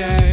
yeah.